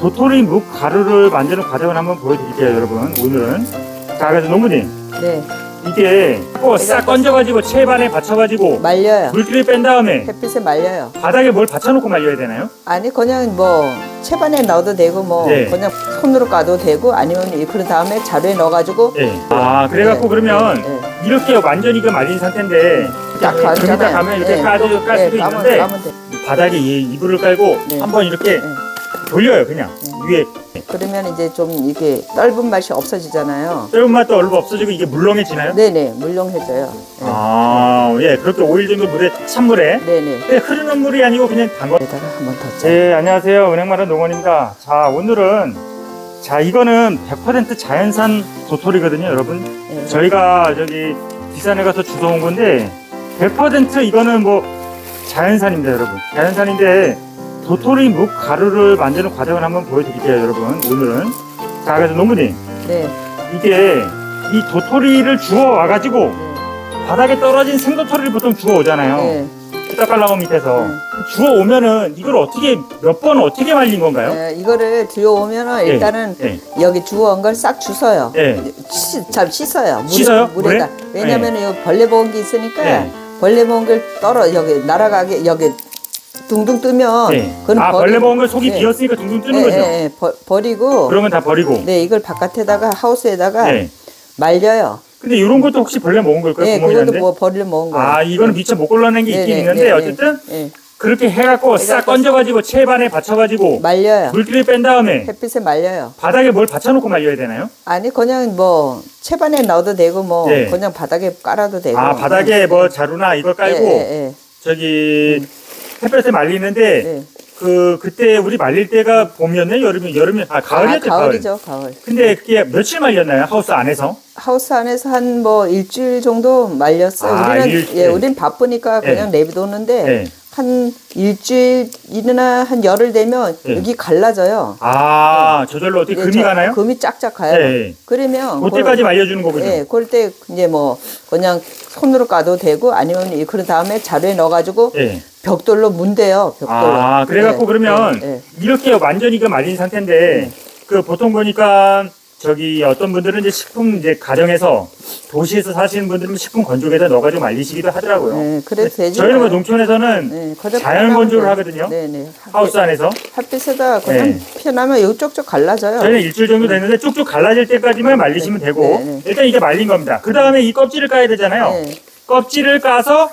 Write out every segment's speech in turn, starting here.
도토리 묵 가루를 만드는 과정을 한번 보여드릴게요, 여러분. 오늘은. 자, 그래서 농부님. 네, 이게 꼭싹 건져가지고 채반에 받쳐가지고 말려요. 물기를 뺀 다음에 햇빛에 말려요. 바닥에 뭘 받쳐놓고 말려야 되나요? 아니 그냥 뭐 채반에 넣어도 되고 뭐 네. 그냥 손으로 까도 되고 아니면 이- 그런 다음에 자루에 넣어가지고 예. 아, 그래갖고 네, 그러면 네, 네. 이렇게 완전히 그 말린 상태인데 딱좀 이따 가잖아요. 가면 이렇게 네, 까도 또, 깔 네, 수도 까면- 있는데 까면 돼. 바닥에 이 이불을 깔고 네. 한번 이렇게 네. 돌려요, 그냥 위에 그러면 이제 좀 이게 떫은 맛이 없어지잖아요. 떫은 맛도 얼른 없어지고 이게 물렁해지나요? 네네 물렁해져요. 네. 아, 예, 그렇게 5일 정도 물에 찬물에 네네. 근데 흐르는 물이 아니고 그냥 담가. 여기다가 한번 더 짜. 네, 안녕하세요. 은행마른 농원입니다. 자, 오늘은 자 이거는 100% 자연산 도토리거든요, 여러분. 네. 저희가 저기 뒷산에 가서 주워 온 건데 100% 이거는 뭐 자연산입니다, 여러분. 자연산인데 도토리 묵 가루를 만드는 과정을 한번 보여드릴게요, 여러분. 오늘은 자, 그래서 농부님 네. 이게 이 도토리를 주워 와가지고 네. 바닥에 떨어진 생도토리를 보통 주워 오잖아요. 네. 끄떡갈라고 밑에서 네. 주워 오면은 이걸 어떻게 몇 번 어떻게 말린 건가요? 네, 이거를 들여오면은 예, 일단은 예. 여기 주워 온 걸 싹 주워요. 예. 씻, 잘 씻어요. 물에, 씻어요? 물에다. 물에? 왜냐면 은 여기 벌레 먹은 게 있으니까 예. 벌레 먹은 걸 떨어 여기 날아가게 여기 둥둥 뜨면 예. 그건 아 벌레 먹은 걸 속이 예. 비었으니까 둥둥 뜨는 예, 거죠. 예, 예. 버, 버리고 건다 버리고. 네 이걸 바깥에다가 하우스에다가 예. 말려요. 근데 이런 것도 혹시 벌레 먹은 걸까요? 예, 구멍이 그것도? 뭐 벌레 먹은 거예요. 아 이거는 미처 못 골라낸 게 네, 있긴 네, 있는데 네, 어쨌든 네, 그렇게 해갖고 싹 건져가지고 채반에 받쳐가지고 말려요. 물기를 뺀 다음에 햇빛에 말려요. 바닥에 뭘 받쳐놓고 말려야 되나요? 아니 그냥 뭐 채반에 넣어도 되고 뭐 네. 그냥 바닥에 깔아도 되고. 아 바닥에 뭐 자루나 이거 깔고 예, 예, 예. 저기 햇볕에 말리는데 네. 그 그때 우리 말릴 때가 봄이었네 여름이 여름이 아 아, 가을이었죠 가을. 가을이죠, 가을. 근데 그게 며칠 말렸나요 하우스 안에서? 하우스 안에서 한 뭐 일주일 정도 말렸어요. 아, 우리는 일주일. 예, 우린 바쁘니까 그냥 내비뒀는데 네. 한 일주일이나 한 열흘 되면 네. 여기 갈라져요. 아 저절로 어떻게 예, 금이 저- 가나요? 금이 쫙쫙 가요. 네. 그러면 그때까지 말려주는 거군요. 예, 그럴 때 이제 뭐 그냥 손으로 까도 되고 아니면 이- 그런 다음에 자루에 넣어가지고 예. 벽돌로 문대요. 벽돌로. 아 그래갖고 예, 그러면. 이렇게 완전히 그 말린 상태인데 그 보통 보니까 저기 어떤 분들은 이제 식품 이제 가정에서 도시에서 사시는 분들은 식품 건조기에다 넣어가지고 말리시기도 하더라고요. 예, 그래도. 저희는 뭐 농촌에서는 예, 그저 자연 건조를. 하거든요. 네네. 하우스 안에서 햇빛에다 그냥 네. 피어나면 여기 쪽쪽 갈라져요. 저희는 일주일 정도 됐는데 쭉쭉 갈라질 때까지만 말리시면 되고 네, 네. 일단 이게 말린 겁니다. 그 다음에 이 껍질을 까야 되잖아요. 네. 껍질을 까서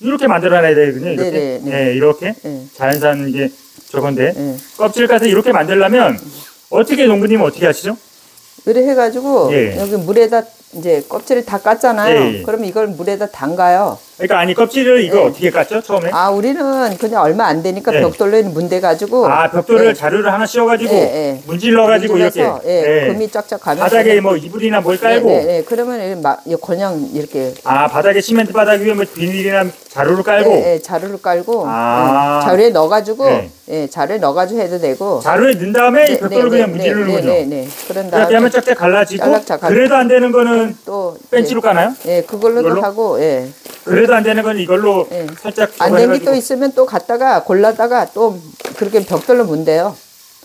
이렇게 만들어놔야 되거든요. 이렇게. 네, 네, 네. 네, 이렇게 네. 자연산 이게 저건데 예. 껍질 까서 이렇게 만들려면 어떻게 농부님은 어떻게 하시죠? 이래 해가지고 예. 여기 물에다 이제 껍질을 다 깠잖아요. 예. 그럼 이걸 물에다 담가요. 그러니까 아니 껍질을 이거 네. 어떻게 깠죠 처음에? 아 우리는 그냥 얼마 안 되니까 네. 벽돌로 문대 가지고 아 벽돌을 예. 자루를 하나 씌워가지고 예, 예. 문질러 가지고 이렇게 문질러서, 예, 예. 금이 쫙쫙 가면 바닥에 뭐 이불이나 뭘 깔고 네, 네, 네. 그러면 이렇게 막 그냥 이렇게 아 바닥에 시멘트 바닥 위에 뭐 비닐이나 자루를 깔고 예, 예, 자루를 깔고 아. 예, 자루에 넣어가지고 네. 예, 자루에 넣어가지고 해도 되고 자루에 넣은 다음에 이 네, 벽돌을 네, 그냥 네, 문지르는 네, 거죠. 네, 네. 그런 다음에 하면 짝짝 갈라지고 짝짝 갈라- 그래도 안 되는 거는 또 벤치로 까나요? 예, 예, 그걸로도 이걸로? 하고 예. 그래도 안 되는 건 이걸로 예. 살짝 안 된 게. 또 있으면 또 갖다가 골라다가 또 그렇게 벽돌로 문대요.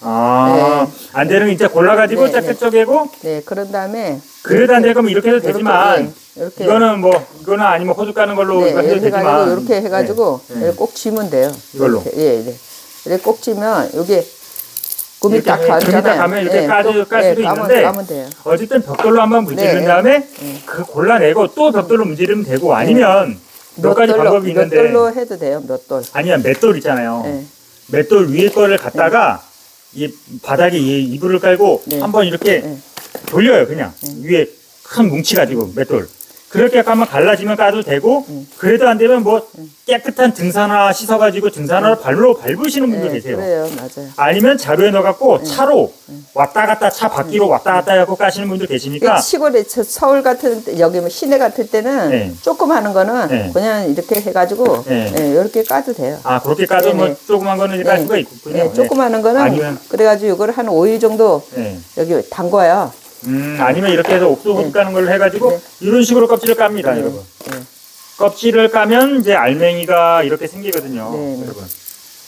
아, 안 되는 거 이제 골라가지고 네, 짝짝 쪼개고 네, 그런 다음에 그래도 안 되는 거면 이렇게 해도 되지만 예, 이렇게 이거는 뭐 이거는 아니면 호두 까는 걸로 네, 이렇게 되지만 이렇게 해가지고 네, 네. 꼭 쥐면 돼요. 이걸로? 이렇게, 예, 네. 이렇게 꼭 쥐면 금이 이렇게 딱 해- 금이 딱 가잖아요. 가면 이렇게 까지- 또, 깔 수도 까면, 있는데 까면 돼요. 어쨌든 벽돌로 한번 문지른 네, 다음에 네. 그 골라내고 또 벽돌로 문지르면 되고 아니면 몇 가지 몇 돌로- 방법이 몇 있는데 돌로 해도 돼요. 몇 돌. 아니면 맷돌 있잖아요. 네. 맷돌 위에 거를 갖다가 이 바닥에 이 이불을 깔고 네. 한번 이렇게 네. 돌려요 그냥 위에 큰 뭉치 가지고 맷돌 그렇게 까면 갈라지면 까도 되고 음. 그래도 안 되면 뭐 깨끗한 등산화 씻어가지고 등산화를 발로 밟으시는 분도 네, 계세요. 그래요. 맞아요. 아니면 자루에 넣어갖고 차로 왔다 갔다 차 바퀴로 왔다 갔다 해갖고 까시는 분들 계시니까 이 시골에 저 서울 같은 데, 여기 뭐 시내 같을 때는 네. 조금 하는 거는 네. 그냥 이렇게 해가지고 네. 예, 이렇게 까도 돼요. 아 그렇게 까도 뭐. 조그만 거는 깔 네. 수가 있군요. 하는 거는 아니면- 그래가지고 이걸 한 5일 정도 네. 여기 담궈요. 음, 아니면 이렇게 해서 옥수수 네. 까는 걸로 해가지고 네. 이런 식으로 껍질을 깝니다, 네. 여러분. 네. 껍질을 까면 이제 알맹이가 이렇게 생기거든요, 네, 네. 여러분.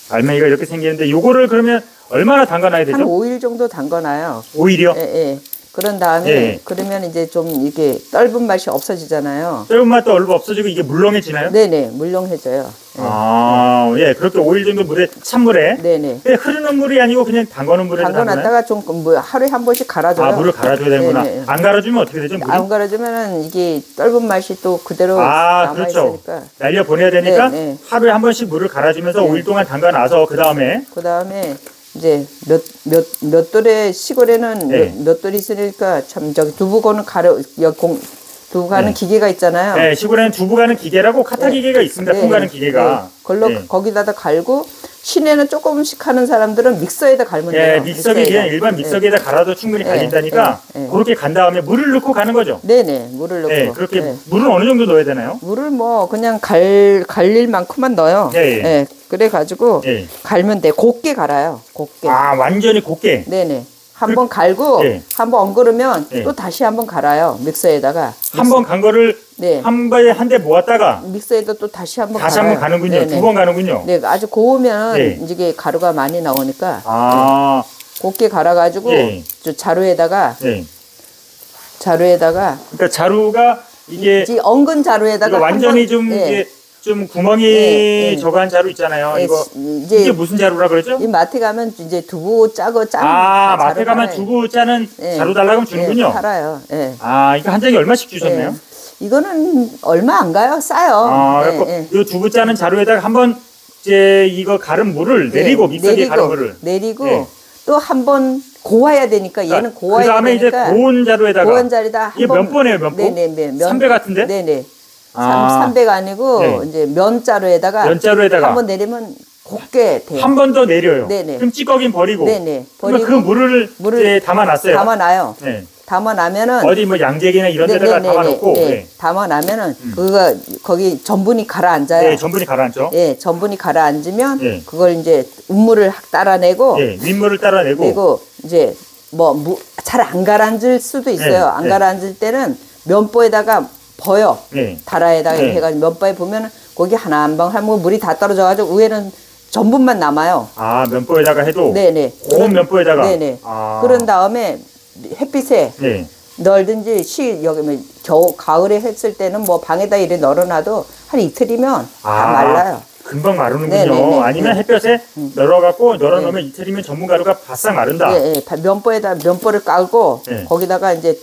알맹이가 이렇게 생기는데 요거를 그러면 얼마나 담가놔야 한 되죠? 5일 정도 담가놔요. 오일이요? 예, 예. 그런 다음에 예. 그러면 이제 좀 이게 떫은 맛이 없어지잖아요. 떫은 맛도 얼마 없어지고 이게 물렁해지나요? 네네 물렁해져요. 예. 아, 예, 그렇게 오일 정도 물에 찬물에 네네. 근데 흐르는 물이 아니고 그냥 담가놓은 물에? 담궈놨다가 좀 뭐 하루에 한 번씩 갈아줘요. 아, 물을 갈아줘야 되는구나. 네네. 안 갈아주면 어떻게 되죠? 물이? 안 갈아주면은 이게 떫은 맛이 또 그대로 아, 남아 그렇죠. 있으니까. 날려 보내야 되니까 네, 네. 하루에 한 번씩 물을 갈아주면서 네. 5일 동안 담가놔서 그 다음에 그 다음에 이제 몇, 몇, 몇 돌에 시골에는 네. 몇, 몇 돌이 있으니까 참 저기 두부 거는 가려, 여, 공, 두부 가는 네. 기계가 있잖아요. 네, 시골에는 두부 가는 기계라고 카타 기계가 있습니다. 콩 가는 기계가. 네. 걸로 네. 거기다가 갈고 시내는 조금씩 하는 사람들은 믹서에다 갈면 돼요. 예, 믹서기 믹서에다. 그냥 일반 믹서기에다 갈아도 충분히 네, 갈린다니까 네, 네. 그렇게 간 다음에 물을 넣고 가는 거죠. 네, 네, 물을 넣고. 예, 그렇게 네. 물은 어느 정도 넣어야 되나요? 물을 뭐 그냥 갈 갈릴 만큼만 넣어요. 예, 예. 그래 가지고 예. 갈면 돼. 곱게 갈아요. 곱게. 아, 완전히 곱게. 네 네. 한번 갈고 예. 한번 엉그르면 예. 또 다시 한번 갈아요. 믹서에다가. 한번 간 거를 네. 한 번에 한 대 모았다가 믹서에다 또 다시 한번 다시 갈아요. 한번 가는군요. 두 번 가는군요. 네, 아주 고우면 네. 이게 가루가 많이 나오니까 아, 곱게 갈아가지고 예. 저 자루에다가 네. 자루에다가 그러니까 자루가 이게 이 엉근 자루에다가 완전히 좀 예. 이게 좀 구멍이 예, 예. 저거 한 자루 있잖아요. 예, 이거 이제 이게 무슨 자루라 그러죠? 이 마트 가면 이제 두부 짜고 짠 아, 자루 마트 가면 팔아요. 두부 짜는 예. 자루 달라고 하면 주는군요. 예, 팔아요. 예. 아, 이거 한 장에 얼마씩 주셨나요? 예. 이거는 얼마 안 가요. 싸요. 아, 예, 예. 이 두부 짜는 자루에다가 한번 이제 이거 가른 물을 네, 내리고 믹서기에 가른 물을 내리고 예. 또한 번 고와야 되니까 얘는 그 고와야 다음에 이제 되니까 고운 자루에다가 고운 자리다 이게 몇 번이에요, 몇 번? 네네 네, 면. 삼배 같은데? 네네. 아. 삼 3배가 아니고 네. 이제 면자루에다가 면자루에다가 한 번 내리면 곱게 돼요. 한 번 더 내려요. 네네. 그럼 찌꺼기는 버리고. 네네. 그 버리고 물을, 물을 이제 담아놨어요. 담아놔요. 네. 담아나면은 어디 뭐 양재기나 이런 네, 데다가 네, 네, 담아놓고 네, 네. 네. 담아나면은 그거가 거기 전분이 가라앉아요. 네, 전분이 가라앉죠. 예, 전분이 가라앉으면 예. 그걸 이제 우물을 확 따라내고 예, 윗물을 따라내고 그리고 이제 뭐 잘 안 가라앉을 수도 있어요. 네, 안 네. 가라앉을 때는 면보에다가 버요. 네. 다라에다가 네. 해가지고 면보에 보면은 거기 하나 한 방 하면 물이 다 떨어져가지고 위에는 전분만 남아요. 아 면보에다가 해도 네네. 고운 면보에다가 네네. 아. 그런 다음에 햇빛에 네. 널든지 시 여기 뭐 겨우 가을에 했을 때는 뭐 방에다 이래 널어놔도 한 이틀이면 다 아, 말라요. 금방 마르는군요. 네네네. 아니면 네. 햇볕에 널어갖고 널어놓으면 이틀이면 전분 가루가 바싹 마른다. 바- 면보에다 면보를 깔고 네. 거기다가 이제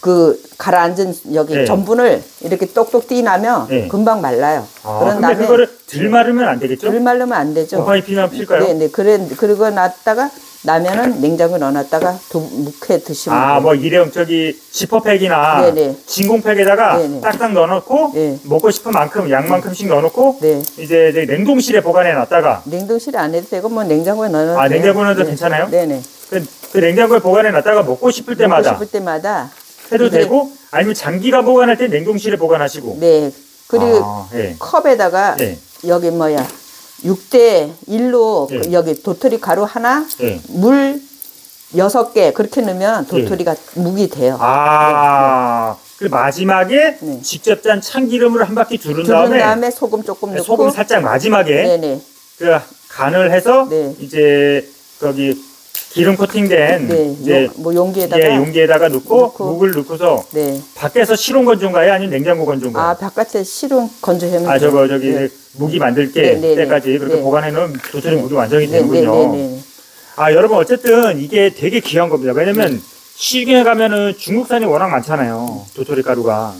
그 가라앉은 여기 네. 전분을 이렇게 똑똑 띄나면 네. 금방 말라요. 아, 그런 다음에 그거를 들 마르면 안 되겠죠? 물 말르면 안 되죠. 곰팡이 피면 필까요? 네, 네. 그래 그리고 놨다가 나면은 냉장고에 넣어놨다가 두 묵해 드시면 아. 뭐 일회용 저기 지퍼팩이나 네네. 진공팩에다가 네네. 딱딱 넣어놓고 네. 먹고 싶은 만큼 양만큼씩 넣어놓고 네. 이제 저기 냉동실에 보관해 놨다가 냉동실에 안 해도 되고 뭐 냉장고에 넣어놔도 아. 냉장고에 넣어도 괜찮아요? 네네. 그, 그 냉장고에 보관해 놨다가 먹고 싶을 때마다 먹고 싶을 때마다 해도 이게- 되고 아니면 장기가 보관할 때 냉동실에 보관하시고 네. 그리고 아, 예. 컵에다가 예. 여기 뭐야 6대 1로 예. 여기 도토리 가루 하나 예. 물 여섯 개 그렇게 넣으면 도토리가 묵이 돼요. 아, 그 마지막에 네. 직접 짠 참기름을 한 바퀴 두른 두른 다음에, 다음에 소금 조금 넣고 소금 살짝 마지막에 네네 그 간을 해서 네. 이제 거기 기름 코팅된 네 이제 용, 뭐 용기에다가 예, 용기에다가 넣고 넣고. 묵을 넣고서 네. 밖에서 실온 건조인가요? 아니면 냉장고 건조인가요? 아 바깥에 실온 건조하면 아, 저거 저기 네. 무기 만들 게 네, 네, 네. 때까지 그렇게 네. 보관해 놓으면 도토리 네. 무기 완성이 네, 네, 되는군요. 네, 네. 아, 여러분 어쨌든 이게 되게 귀한 겁니다. 왜냐면 시중에 가면은 중국산이 워낙 많잖아요. 도토리 가루가.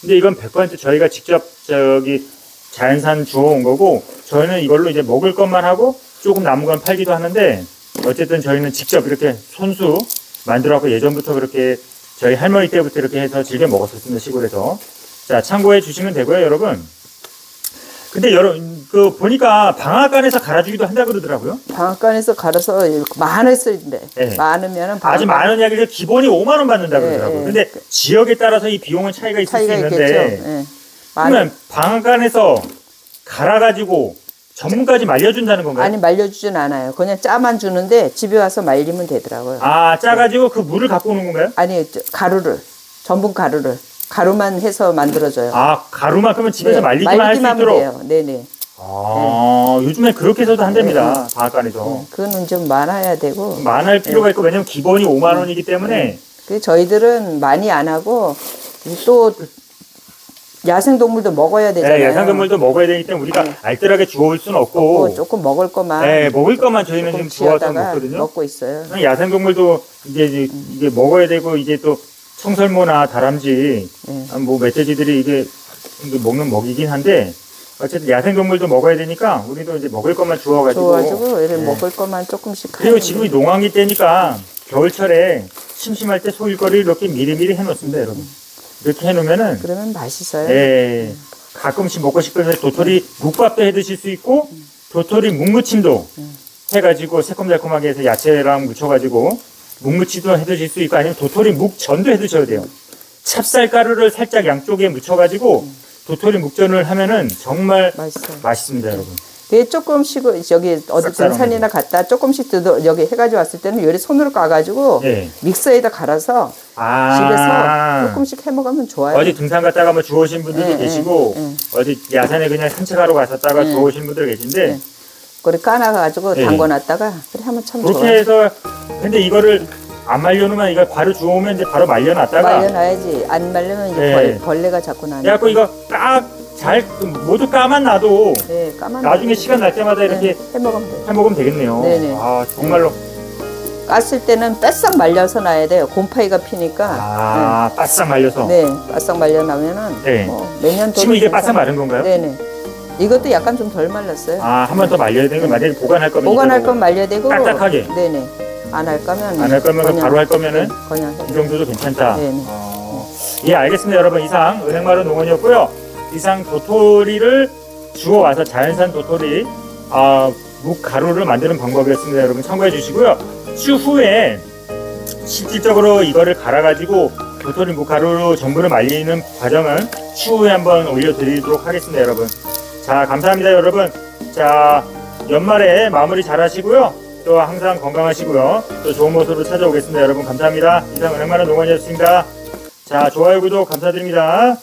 근데 이건 100% 저희가 직접 저기 자연산 주워온 거고 저희는 이걸로 이제 먹을 것만 하고 조금 남은 건 팔기도 하는데 어쨌든 저희는 직접 이렇게 손수 만들어갖고 예전부터 그렇게 저희 할머니 때부터 이렇게 해서 즐겨 먹었었습니다. 시골에서. 자, 참고해 주시면 되고요, 여러분. 근데 여러분, 그 보니까 방앗간에서 갈아주기도 한다 그러더라고요. 방앗간에서 갈아서 많았을 때 네. 많으면은 아주 방앗간 많은 이야기를 기본이 5만 원 받는다 예, 그러더라고요. 예. 근데 지역에 따라서 이 비용은 차이가 있을 차이가 수 있겠죠. 있는데 예. 많이 그러면 방앗간에서 갈아가지고 전문까지 말려준다는 건가요? 아니 말려주진 않아요. 그냥 짜만 주는데 집에 와서 말리면 되더라고요. 아 짜가지고 그 물을 갖고 오는 건가요? 아니 저 가루를 전분 가루를 가루만 해서 만들어줘요. 아 가루만큼은 집에서 네, 말리기만 할 수 있도록 돼요. 네네. 아, 요즘에 그렇게 해서도 한답니다. 방앗간에서. 네, 그거는 좀 많아야 되고 많을 필요가 있고, 왜냐면 기본이 5만 원이기 때문에, 그 저희들은 많이 안 하고 또 야생 동물도 먹어야 되잖아요. 네, 야생동물도 먹어야 되기 때문에 우리가 네. 알뜰하게 주워올 수는 없고, 뭐 조금 먹을 것만 네, 먹을 것만 저희는 지금 주워서 먹거든요. 먹고 있어요. 야생동물도 이제, 이제 이게 먹어야 되고, 이제 또 청설모나 다람쥐, 네. 아, 뭐 멧돼지들이 이게 먹는 먹이긴 한데, 어쨌든 야생동물도 먹어야 되니까, 우리도 이제 먹을 것만 주워가지고. 이렇게 네. 먹을 것만 조금씩 그리고 지금 이 농왕기 때니까 겨울철에 심심할 때 소일거리를 이렇게 미리미리 해놓습니다, 여러분. 이렇게 해놓으면은, 그러면 맛있어요. 예, 가끔씩 먹고 싶으면 도토리 묵밥도 해 드실 수 있고, 도토리 묵무침도 해가지고 새콤달콤하게 해서 야채랑 묻혀가지고 묵무침도 해 드실 수 있고, 아니면 도토리 묵전도 해 드셔도 돼요. 찹쌀가루를 살짝 양쪽에 묻혀가지고 도토리 묵전을 하면은 정말 맛있어요. 맛있습니다, 여러분. 그게 조금씩 여기 어디 싹 등산이나 갔다 조금씩 뜯어 여기 해가지고 왔을 때는 요리 손으로 까가지고 예. 믹서에다 갈아서 아. 집에서 조금씩 해 먹으면 좋아요. 어디 등산 갔다가 뭐 주워오신 분들도 예, 계시고 예, 예. 어디 야산에 그냥 산책하러 가셨다가 예. 주워오신 분들 계신데 예. 그걸 까놔가지고 예. 담궈놨다가 그래 하면 참 그렇게 좋아요. 해서 근데 이거를 안 말려놓으면 이거 바로 주워오면 이제 바로 말려놨다가 말려놔야지 안 말리면 이제 예. 벌, 벌레가 자꾸 나니까. 그래갖고 이거 딱 잘 모두 까만 놔도 네, 까만. 나중에 시간 날 때마다 이렇게 해 먹으면 돼요. 해 먹으면 되겠네요. 네네. 아 정말로 깠을 때는 바싹 말려서 놔야 돼요. 곰팡이가 피니까. 아 바싹 말려서 네, 바싹 말려 나면은 네. 뭐몇년 지금 이게 바싹 마른 건가요? 네네. 이것도 약간 좀 덜 말랐어요. 아 한 번 더 말려야 되는 거 만약에 보관할 거면 보관할 건 말려야 되고. 딱딱하게. 네네. 안 할 거면. 안 할 거면 그냥- 바로 할 거면은 네, 그냥 이 정도도 괜찮다. 네네. 어, 예, 알겠습니다. 여러분. 이상 은행마루 농원이었고요. 이상 도토리를 주워 와서 자연산 도토리, 아, 묵 가루를 만드는 방법이었습니다. 여러분 참고해 주시고요. 추후에 실질적으로 이거를 갈아가지고 도토리 묵 가루로 전부를 말리는 과정은 추후에 한번 올려드리도록 하겠습니다. 여러분. 자, 감사합니다. 여러분. 자, 연말에 마무리 잘 하시고요. 또 항상 건강하시고요. 또 좋은 모습으로 찾아오겠습니다. 여러분 감사합니다. 이상 은행마루 농원이었습니다. 자, 좋아요, 구독 감사드립니다.